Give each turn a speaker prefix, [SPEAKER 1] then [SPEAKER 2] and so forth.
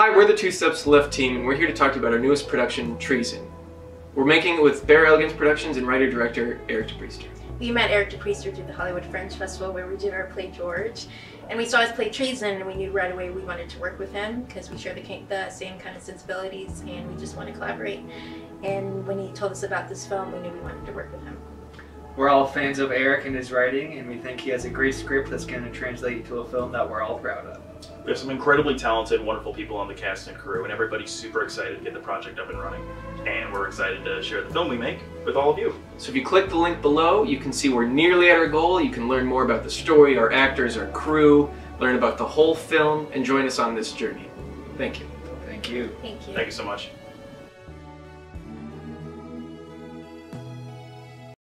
[SPEAKER 1] Hi, we're the Two Steps Left team, and we're here to talk to you about our newest production, Treason. We're making it with Bear Elegance Productions and writer-director Eric DePriester.
[SPEAKER 2] We met Eric DePriester through the Hollywood Fringe Festival where we did our play George. And we saw his play Treason and we knew right away we wanted to work with him because we share the, the same kind of sensibilities and we just want to collaborate. And when he told us about this film, we knew we wanted to work with him.
[SPEAKER 3] We're all fans of Eric and his writing, and we think he has a great script that's going to translate to a film that we're all proud of.
[SPEAKER 4] We have some incredibly talented, wonderful people on the cast and crew, and everybody's super excited to get the project up and running. And we're excited to share the film we make with all of you.
[SPEAKER 1] So if you click the link below, you can see we're nearly at our goal. You can learn more about the story, our actors, our crew, learn about the whole film, and join us on this journey. Thank you.
[SPEAKER 3] Thank you.
[SPEAKER 2] Thank you.
[SPEAKER 4] Thank you so much.